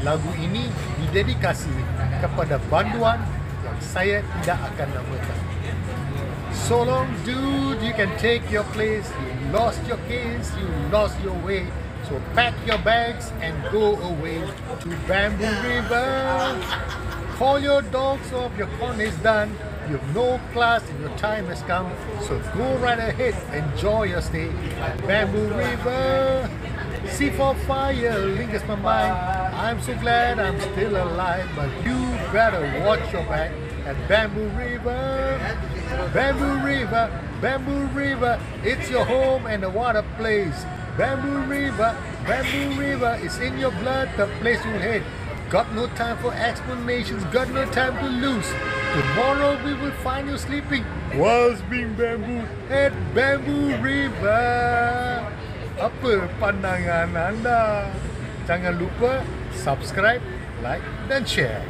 Lagu ini didedikasi kepada banduan yang saya tidak akan namakan. So long, dude, you can take your place. You lost your case, you lost your way. So pack your bags and go away to Bamboo River. Call your dogs off, your con is done. You have no class and your time has come. So go right ahead, enjoy your stay at Bamboo River. See for fire lingers my mind. I'm so glad I'm still alive, but you better watch your back at Bamboo River. Bamboo River, Bamboo River, it's your home and the water place. Bamboo River, Bamboo River, it's in your blood, the place you hate. Got no time for explanations, got no time to lose. Tomorrow we will find you sleeping whilst being bamboo at Bamboo River. Apa pandangan anda? Jangan lupa subscribe, like dan share.